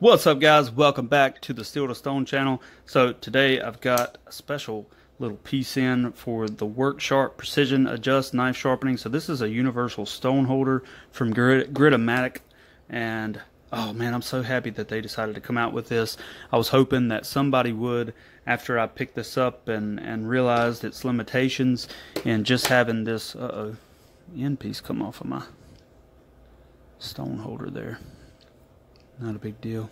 What's up guys? Welcome back to the Steel to Stone channel. So today I've got a special little piece in for the Work Sharp Precision Adjust Knife Sharpening. So this is a universal stone holder from Grit Gritomatic and oh man I'm so happy that they decided to come out with this. I was hoping that somebody would after I picked this up and, and realized its limitations and just having this uh -oh, end piece come off of my stone holder there. Not a big deal.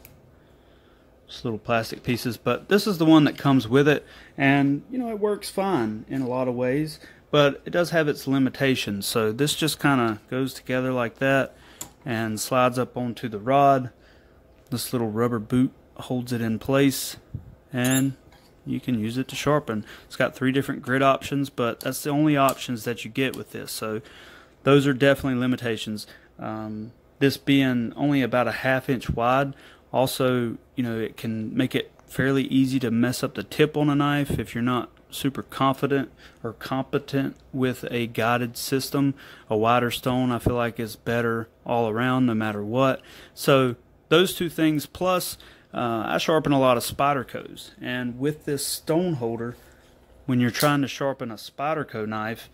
Just little plastic pieces, but this is the one that comes with it, and you know it works fine in a lot of ways, but it does have its limitations. So this just kind of goes together like that and slides up onto the rod. This little rubber boot holds it in place, and you can use it to sharpen. It's got three different grit options, but that's the only options that you get with this. So those are definitely limitations. Um, this being only about a half inch wide, also, you know, it can make it fairly easy to mess up the tip on a knife if you're not super confident or competent with a guided system. A wider stone, I feel like, is better all around no matter what. So, those two things, plus, uh, I sharpen a lot of spider Spydercos. And with this stone holder, when you're trying to sharpen a spider Spyderco knife,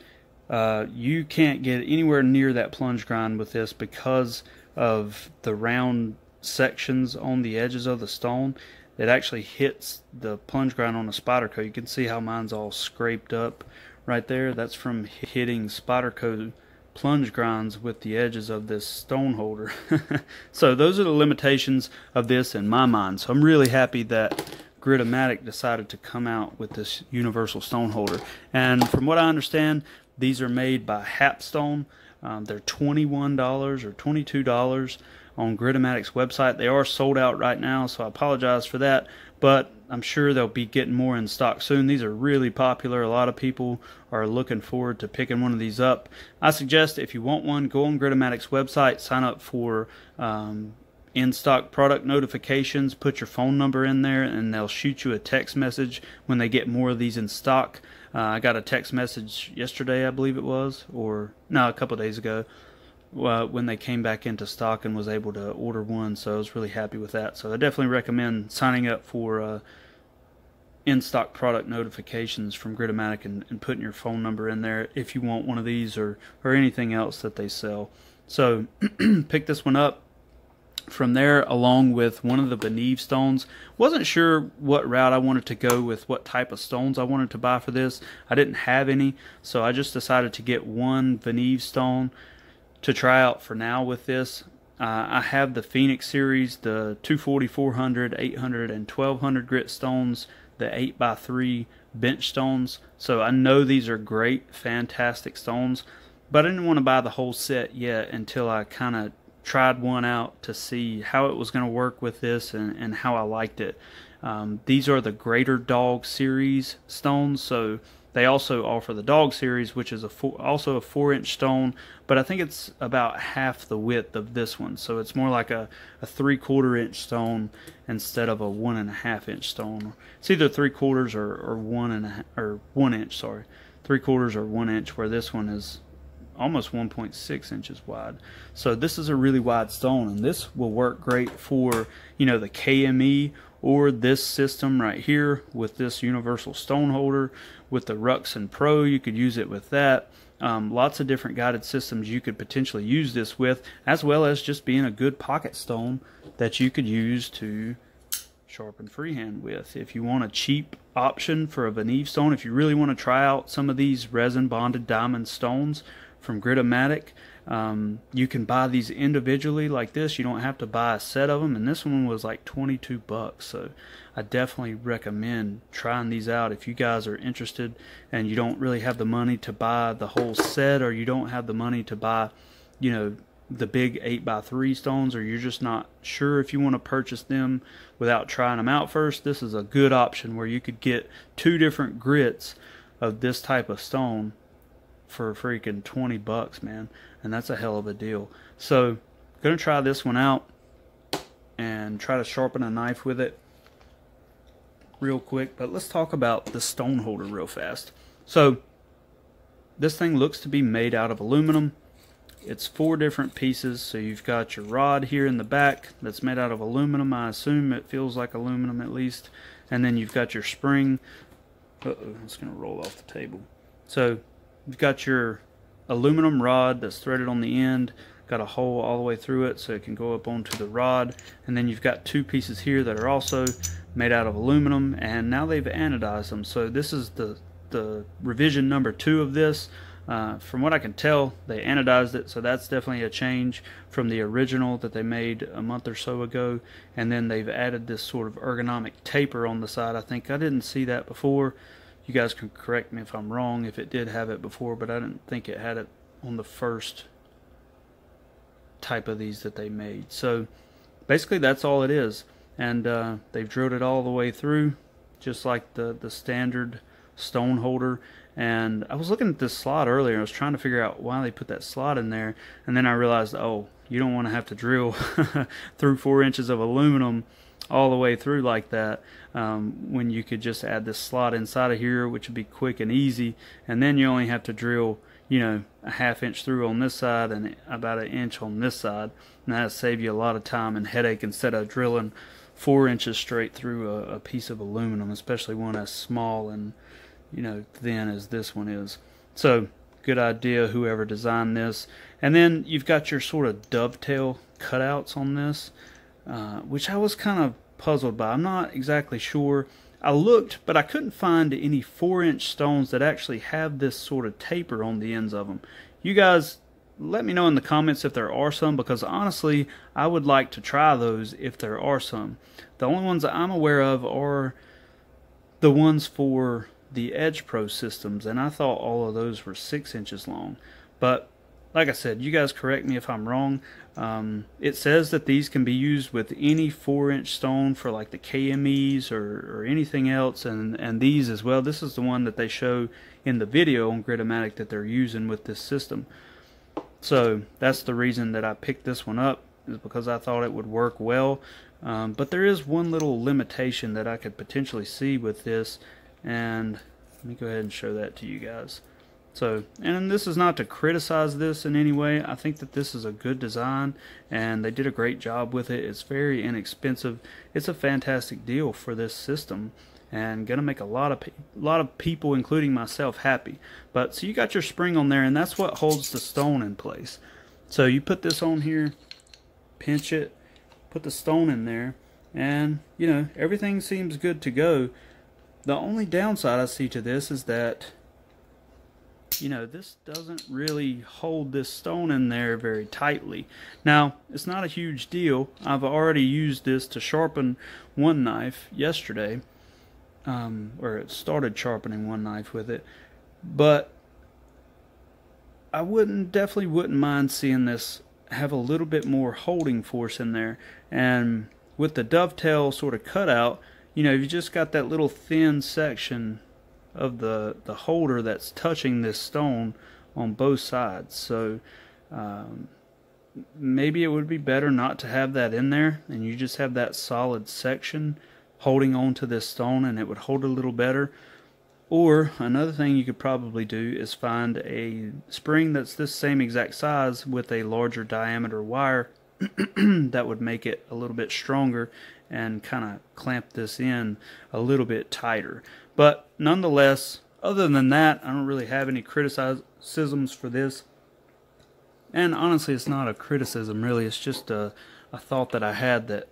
uh, you can't get anywhere near that plunge grind with this because of the round sections on the edges of the stone. It actually hits the plunge grind on a Spyderco. You can see how mine's all scraped up right there. That's from hitting spider Spyderco plunge grinds with the edges of this stone holder. so those are the limitations of this in my mind. So I'm really happy that Gritomatic decided to come out with this universal stone holder. And from what I understand, these are made by Hapstone. Um, they're $21 or $22 on Gritomatic's website. They are sold out right now, so I apologize for that, but I'm sure they'll be getting more in stock soon. These are really popular. A lot of people are looking forward to picking one of these up. I suggest if you want one, go on Gritomatic's website, sign up for um, in stock product notifications, put your phone number in there, and they'll shoot you a text message when they get more of these in stock. Uh, I got a text message yesterday, I believe it was, or no, a couple days ago, uh, when they came back into stock and was able to order one. So I was really happy with that. So I definitely recommend signing up for uh, in stock product notifications from Gritomatic and, and putting your phone number in there if you want one of these or, or anything else that they sell. So pick this one up from there along with one of the Venev stones. Wasn't sure what route I wanted to go with what type of stones I wanted to buy for this. I didn't have any, so I just decided to get one Venev stone to try out for now with this. Uh, I have the Phoenix series, the 240, 400, 800, and 1200 grit stones, the 8x3 bench stones. So I know these are great, fantastic stones, but I didn't want to buy the whole set yet until I kind of tried one out to see how it was going to work with this and, and how I liked it. Um, these are the Greater Dog series stones, so they also offer the Dog series, which is a four, also a four-inch stone, but I think it's about half the width of this one, so it's more like a, a three-quarter inch stone instead of a one and a half inch stone. It's either three quarters or, or one and a, or one inch, sorry, three quarters or one inch, where this one is almost 1.6 inches wide. So this is a really wide stone and this will work great for, you know, the KME or this system right here with this universal stone holder with the Ruixin Pro. You could use it with that. Um, lots of different guided systems you could potentially use this with as well as just being a good pocket stone that you could use to sharpen freehand with. If you want a cheap option for a Venev stone, if you really want to try out some of these resin bonded diamond stones, from Gritomatic. Um, you can buy these individually like this. You don't have to buy a set of them. And this one was like 22 bucks. So I definitely recommend trying these out if you guys are interested and you don't really have the money to buy the whole set or you don't have the money to buy, you know, the big 8x3 stones or you're just not sure if you want to purchase them without trying them out first. This is a good option where you could get two different grits of this type of stone for freaking 20 bucks, man. And that's a hell of a deal. So, gonna try this one out and try to sharpen a knife with it real quick. But let's talk about the stone holder real fast. So, this thing looks to be made out of aluminum. it's four different pieces. So you've got your rod here in the back that's made out of aluminum. I assume it feels like aluminum at least. And then you've got your spring. Uh-oh, it's going to roll off the table. So you've got your aluminum rod that's threaded on the end. Got a hole all the way through it so it can go up onto the rod. And then you've got two pieces here that are also made out of aluminum. And now they've anodized them. So this is the, the revision number two of this. Uh, from what I can tell, they anodized it, so that's definitely a change from the original that they made a month or so ago. And then they've added this sort of ergonomic taper on the side. I think I didn't see that before. You guys can correct me if I'm wrong if it did have it before, but I didn't think it had it on the first type of these that they made. So basically, that's all it is. And uh, they've drilled it all the way through, just like the, the standard stone holder and I was looking at this slot earlier. I was trying to figure out why they put that slot in there, and then I realized, oh, you don't want to have to drill through four inches of aluminum all the way through like that um, when you could just add this slot inside of here, which would be quick and easy, and then you only have to drill, you know, a half inch through on this side and about an inch on this side, and that'll save you a lot of time and headache instead of drilling four inches straight through a, a piece of aluminum, especially one as small and you know, thin as this one is. So, good idea, whoever designed this. And then you've got your sort of dovetail cutouts on this, uh, which I was kind of puzzled by. I'm not exactly sure. I looked, but I couldn't find any 4 inch stones that actually have this sort of taper on the ends of them. You guys, let me know in the comments if there are some, because honestly, I would like to try those if there are some. The only ones that I'm aware of are the ones for the Edge Pro systems, and I thought all of those were six inches long. But like I said, you guys correct me if I'm wrong. Um, it says that these can be used with any four inch stone for like the KMEs or, or anything else, and, and these as well. This is the one that they show in the video on Gritomatic that they're using with this system. So that's the reason that I picked this one up, is because I thought it would work well. Um, but there is one little limitation that I could potentially see with this, and let me go ahead and show that to you guys so and this is not to criticize this in any way. I think that this is a good design and they did a great job with it. It's very inexpensive. It's a fantastic deal for this system and gonna make a lot of a lot of people including myself happy. But so you got your spring on there and that's what holds the stone in place. So you put this on here pinch it put the stone in there and you know everything seems good to go. The only downside I see to this is that, you know, this doesn't really hold this stone in there very tightly. Now, it's not a huge deal. I've already used this to sharpen one knife yesterday, um, or it started sharpening one knife with it, but I wouldn't, definitely wouldn't mind seeing this have a little bit more holding force in there. And with the dovetail sort of cutout, you know, you just got that little thin section of the the holder that's touching this stone on both sides. So um, maybe it would be better not to have that in there, and you just have that solid section holding on to this stone, and it would hold a little better. Or another thing you could probably do is find a spring that's this same exact size with a larger diameter wire that would make it a little bit stronger and kind of clamp this in a little bit tighter. But nonetheless, other than that, I don't really have any criticisms for this. And honestly, it's not a criticism, really. It's just a, a thought that I had that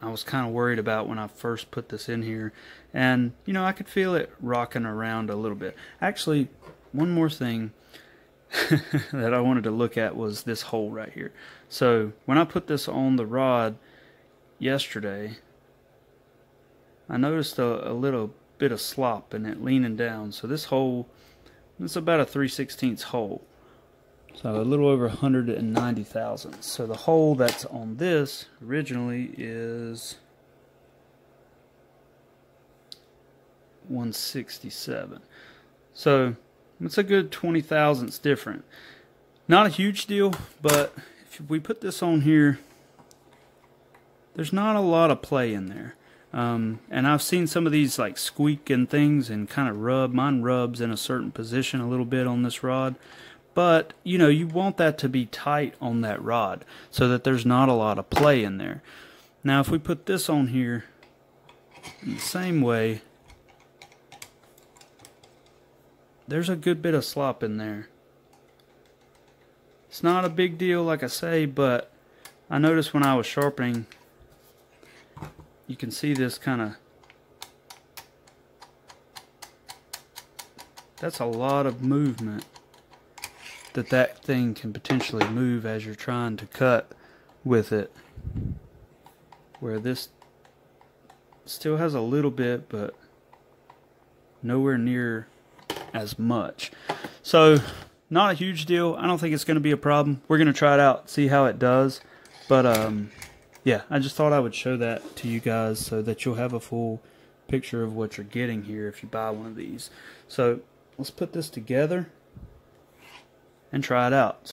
I was kind of worried about when I first put this in here. And, you know, I could feel it rocking around a little bit. Actually, one more thing that I wanted to look at was this hole right here. So when I put this on the rod, yesterday, I noticed a, a little bit of slop in it leaning down. So this hole, it's about a 3 16 hole. So a little over 190 thousandths. So the hole that's on this originally is 167. So it's a good 20 thousandths different. Not a huge deal, but if we put this on here there's not a lot of play in there. Um, and I've seen some of these like squeak and things and kind of rub. Mine rubs in a certain position a little bit on this rod. but you know you want that to be tight on that rod so that there's not a lot of play in there. Now if we put this on here in the same way, there's a good bit of slop in there. It's not a big deal like I say, but I noticed when I was sharpening, you can see this kind of that's a lot of movement that that thing can potentially move as you're trying to cut with it. Where this still has a little bit but nowhere near as much. So not a huge deal. I don't think it's going to be a problem. We're going to try it out see how it does. But um yeah I just thought I would show that to you guys so that you'll have a full picture of what you're getting here if you buy one of these so let's put this together and try it out.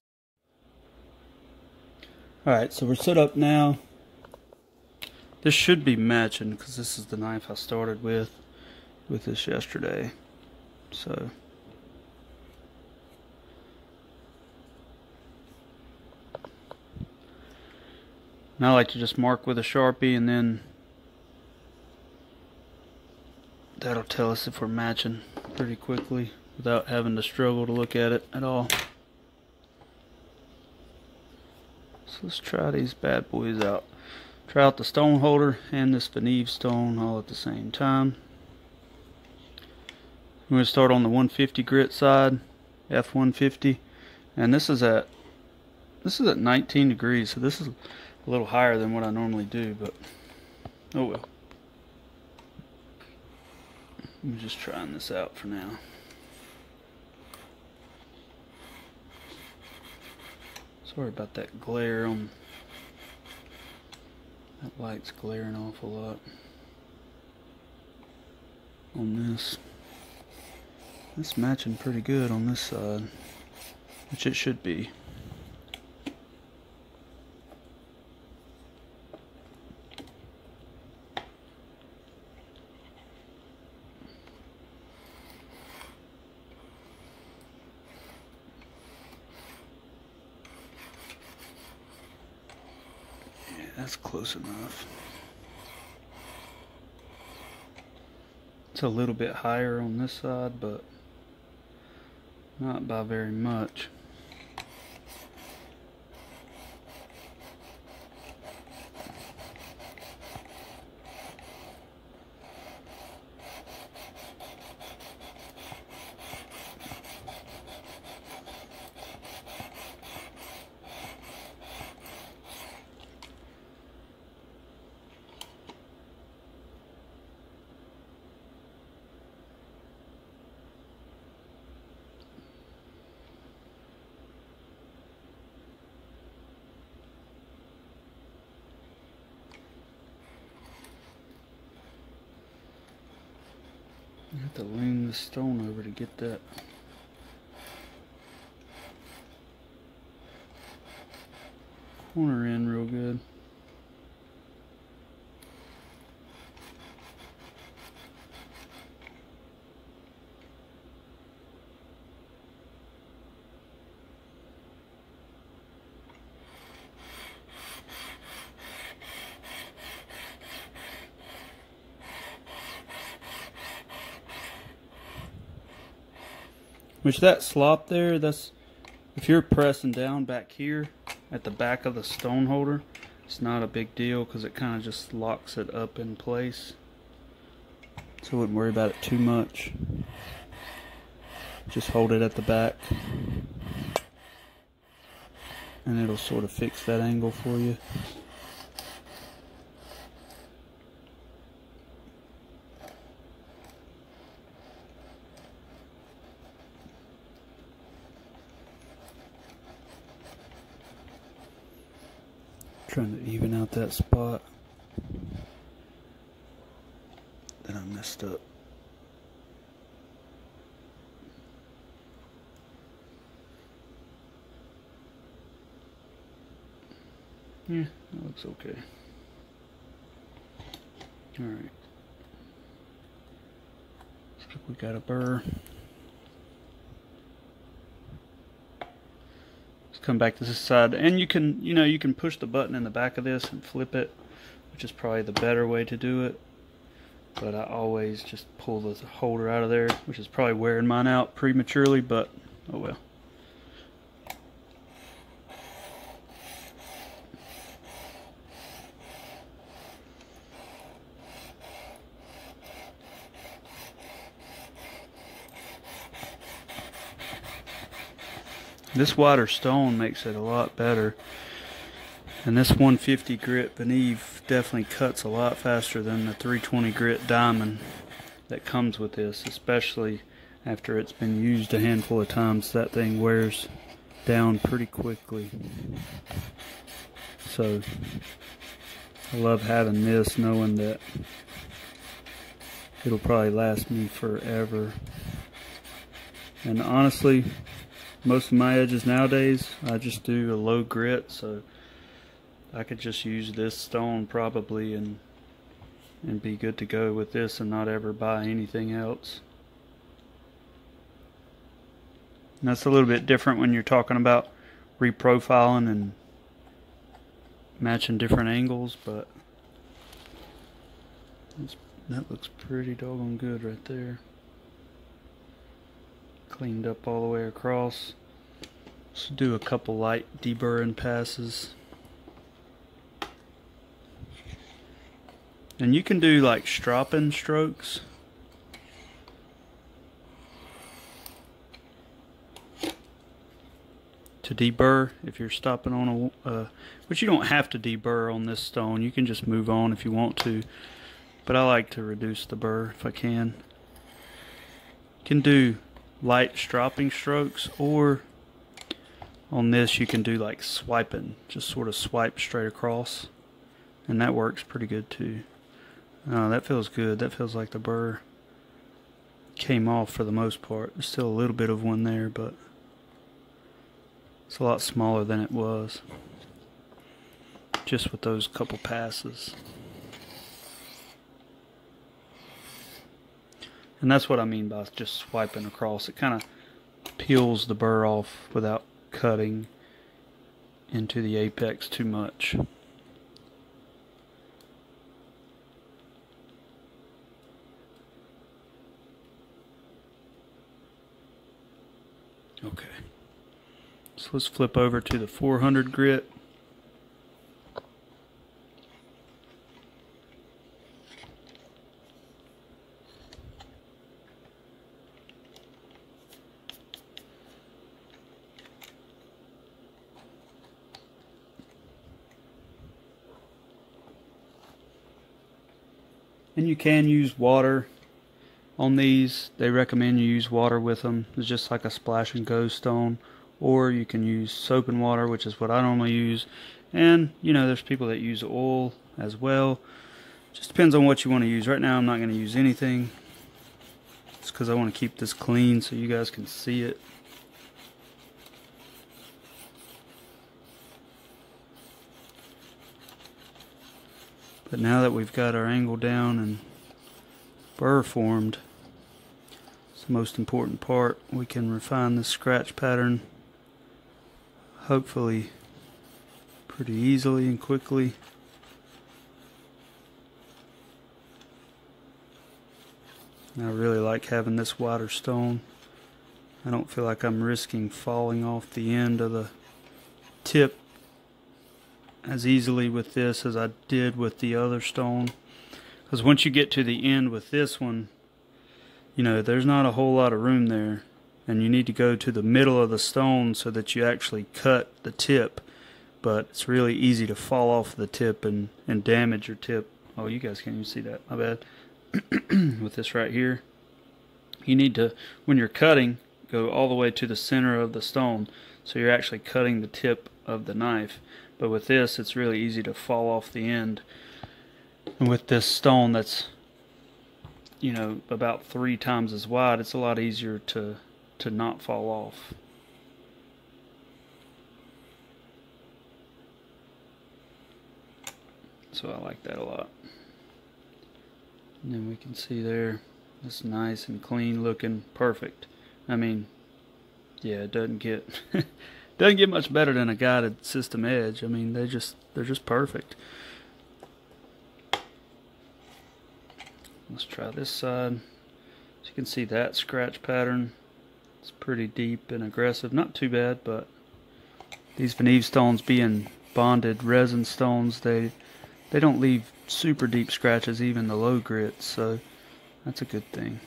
Alright, so we're set up now. This should be matching because this is the knife I started with with this yesterday. So now I like to just mark with a Sharpie and then that'll tell us if we're matching pretty quickly without having to struggle to look at it at all. So let's try these bad boys out. Try out the stone holder and this Venev stone all at the same time. We're going to start on the 150 grit side, F150, and this is at this is at 19 degrees, so this is a little higher than what I normally do, but oh well. I'm just trying this out for now. Sorry about that glare on that light's glaring awful lot on this. It's matching pretty good on this side, which it should be. That's close enough. It's a little bit higher on this side, but not by very much. You have to lean the stone over to get that. Corner in real good. Which that slop there, that's if you're pressing down back here at the back of the stone holder, it's not a big deal because it kind of just locks it up in place. So I wouldn't worry about it too much. Just hold it at the back and it'll sort of fix that angle for you. Trying to even out that spot that I messed up. Yeah, that looks okay. Alright. Looks like we got a burr. Come back to this side. And you can you know you can push the button in the back of this and flip it which is probably the better way to do it. But I always just pull the holder out of there which is probably wearing mine out prematurely but oh well This wider stone makes it a lot better. And this 150 grit Venev definitely cuts a lot faster than the 320 grit diamond that comes with this, especially after it's been used a handful of times. That thing wears down pretty quickly. So I love having this, knowing that it'll probably last me forever. And honestly, most of my edges nowadays I just do a low grit so I could just use this stone probably and and be good to go with this and not ever buy anything else. And that's a little bit different when you're talking about reprofiling and matching different angles but that looks pretty doggone good right there cleaned up all the way across. Let's do a couple light deburring passes. And you can do like stropping strokes. To deburr if you're stopping on a, uh, but you don't have to deburr on this stone. You can just move on if you want to. But I like to reduce the burr if I can. You can do light stropping strokes or on this you can do like swiping just sort of swipe straight across and that works pretty good too. Uh, that feels good. That feels like the burr came off for the most part. There's still a little bit of one there but it's a lot smaller than it was just with those couple passes And that's what I mean by just swiping across. It kind of peels the burr off without cutting into the apex too much. Okay. So let's flip over to the 400 grit. You can use water on these. They recommend you use water with them. It's just like a splash and go stone. Or you can use soap and water, which is what I normally use. And, you know, there's people that use oil as well. Just depends on what you want to use. Right now I'm not going to use anything. It's because I want to keep this clean so you guys can see it. But now that we've got our angle down and burr formed, it's the most important part. We can refine the scratch pattern hopefully pretty easily and quickly. I really like having this wider stone. I don't feel like I'm risking falling off the end of the tip as easily with this as I did with the other stone. Because once you get to the end with this one, you know, there's not a whole lot of room there. And you need to go to the middle of the stone so that you actually cut the tip. But it's really easy to fall off the tip and, and damage your tip. Oh, you guys can't even see that. My bad. with this right here. You need to, when you're cutting, go all the way to the center of the stone. So you're actually cutting the tip of the knife. But with this, it's really easy to fall off the end. And with this stone that's, you know, about three times as wide, it's a lot easier to, to not fall off. So I like that a lot. And then we can see there, it's nice and clean looking, perfect. I mean, yeah, it doesn't get doesn't get much better than a guided system edge. I mean, they just they're just perfect. Let's try this side. As you can see that scratch pattern. It's pretty deep and aggressive. Not too bad, but these Venev stones being bonded resin stones, they they don't leave super deep scratches, even the low grits, so that's a good thing.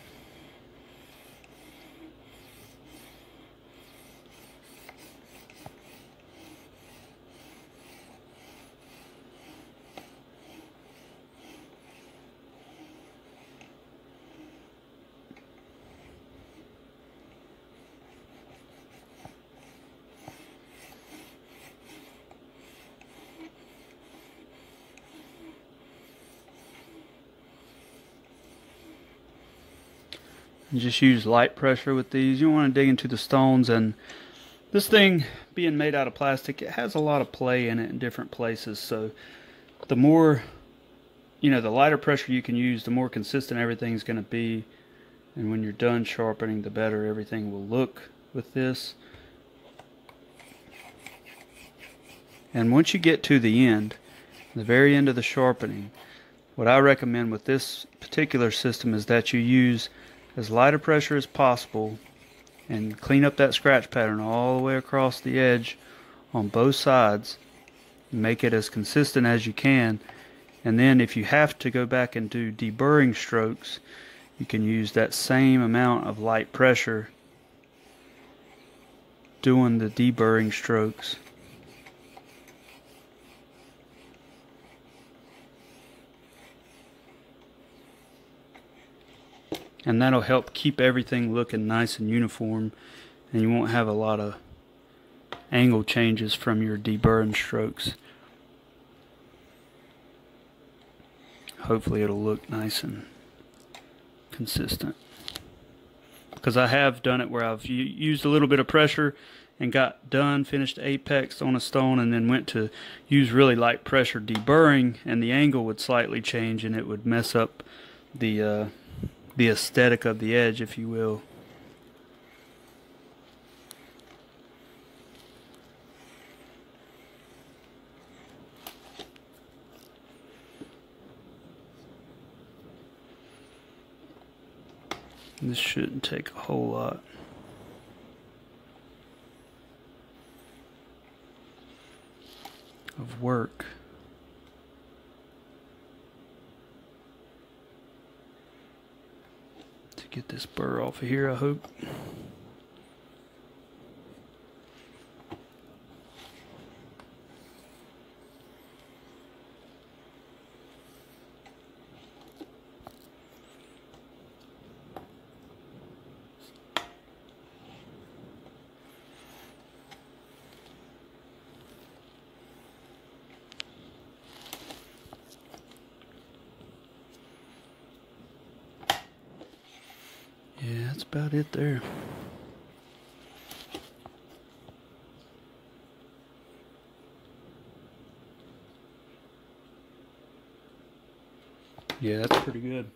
Just use light pressure with these. You want to dig into the stones and this thing being made out of plastic, it has a lot of play in it in different places. So the more, you know, the lighter pressure you can use, the more consistent everything's going to be. And when you're done sharpening, the better everything will look with this. And once you get to the end, the very end of the sharpening, what I recommend with this particular system is that you use as light a pressure as possible and clean up that scratch pattern all the way across the edge on both sides. Make it as consistent as you can. And then if you have to go back and do deburring strokes you can use that same amount of light pressure doing the deburring strokes and that'll help keep everything looking nice and uniform and you won't have a lot of angle changes from your deburring strokes. Hopefully it'll look nice and consistent. Because I have done it where I've used a little bit of pressure and got done finished apex on a stone and then went to use really light pressure deburring and the angle would slightly change and it would mess up the uh, the aesthetic of the edge, if you will. This shouldn't take a whole lot. of work. Get this burr off of here, I hope. That's about it there. Yeah, that's pretty good.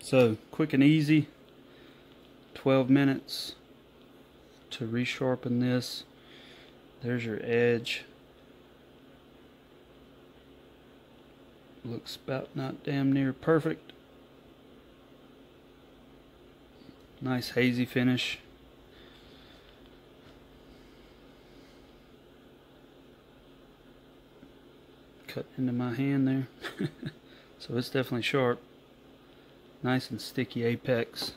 So, quick and easy. 12 minutes to resharpen this. There's your edge. Looks about not damn near perfect. Nice hazy finish. Cut into my hand there. so it's definitely sharp. Nice and sticky apex.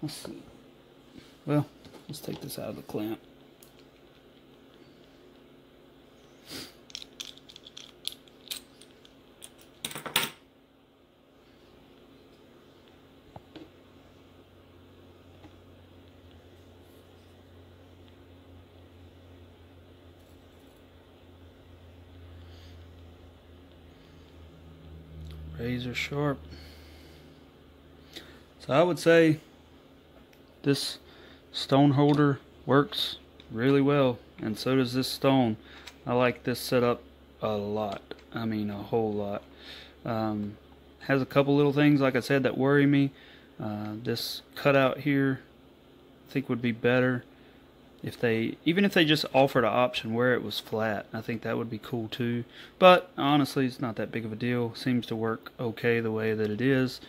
Let's see. Well, let's take this out of the clamp. Razor sharp. So I would say this stone holder works really well and so does this stone. I like this setup a lot. I mean a whole lot. Um, has a couple little things, like I said, that worry me. Uh, this cutout here, I think would be better if they, even if they just offered an option where it was flat. I think that would be cool too. But honestly, it's not that big of a deal. Seems to work okay the way that it is.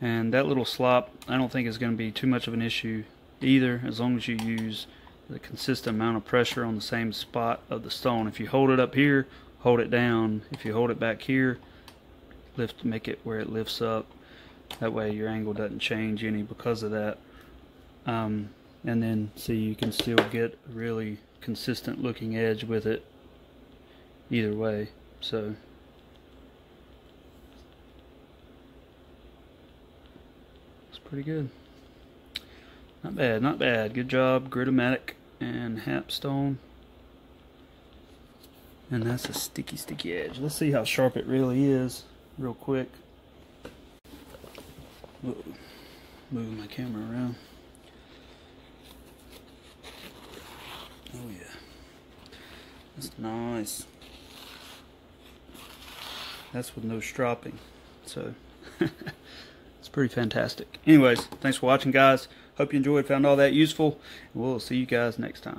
And that little slop, I don't think is going to be too much of an issue either, as long as you use the consistent amount of pressure on the same spot of the stone. If you hold it up here, hold it down. If you hold it back here, lift, make it where it lifts up. That way your angle doesn't change any because of that. Um, and then see you can still get a really consistent looking edge with it either way. So it's pretty good. Not bad, not bad. Good job, Gritomatic and Hapstone. And that's a sticky, sticky edge. Let's see how sharp it really is real quick. Whoa. Moving my camera around. Oh yeah. That's nice. That's with no stropping. So it's pretty fantastic. Anyways, thanks for watching guys. Hope you enjoyed, found all that useful. We'll see you guys next time.